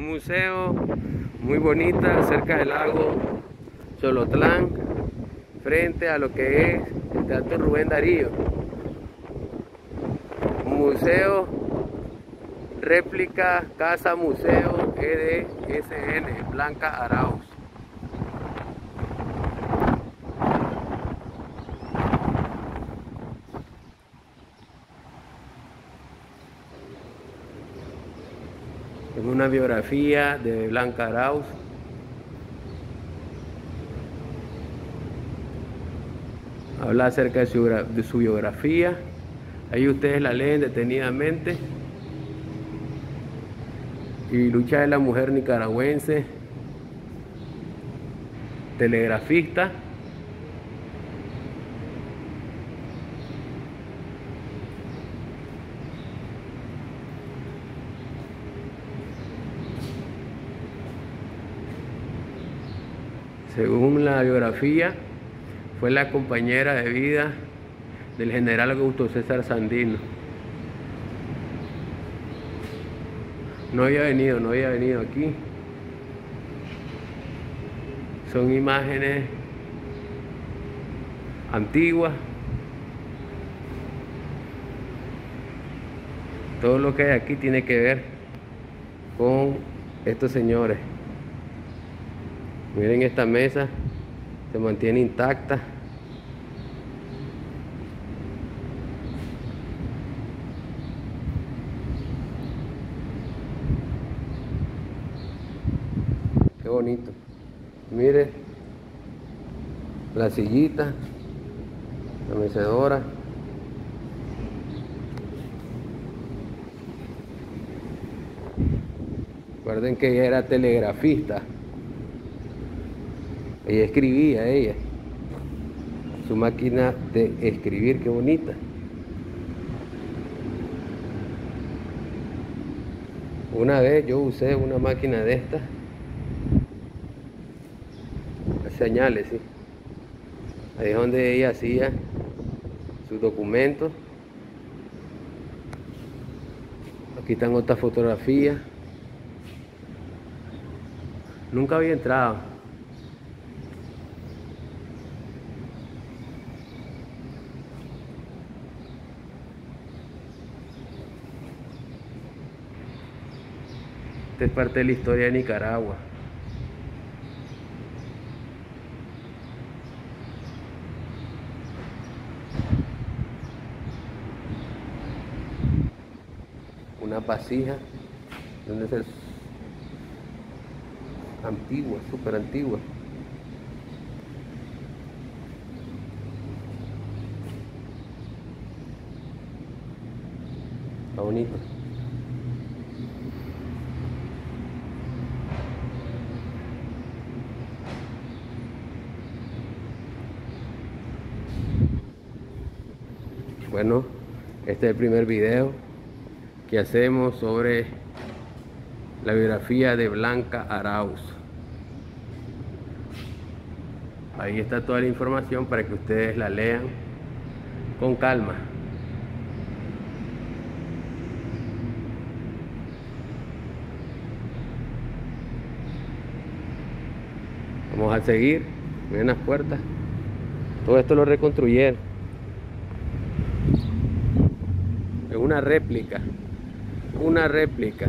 museo muy bonita cerca del lago Cholotlán, frente a lo que es el Teatro Rubén Darío. Museo, réplica, casa museo EDSN, Blanca Arauz. Una biografía de Blanca Arauz. Habla acerca de su, de su biografía. Ahí ustedes la leen detenidamente. Y lucha de la mujer nicaragüense, telegrafista. Según la biografía, fue la compañera de vida del general Augusto César Sandino. No había venido, no había venido aquí. Son imágenes antiguas. Todo lo que hay aquí tiene que ver con estos señores. Miren esta mesa, se mantiene intacta. Qué bonito. Mire la sillita, la mecedora. Recuerden que ella era telegrafista. Ella escribía, ella. Su máquina de escribir, qué bonita. Una vez yo usé una máquina de estas. Señales, sí. Ahí es donde ella hacía sus documentos. Aquí están otras fotografías. Nunca había entrado. Esta es parte de la historia de Nicaragua. Una vasija donde es antigua, súper antigua. Bonito. Bueno, este es el primer video que hacemos sobre la biografía de Blanca Arauz. Ahí está toda la información para que ustedes la lean con calma. Vamos a seguir. Miren las puertas. Todo esto lo reconstruyeron. Es una réplica. Una réplica.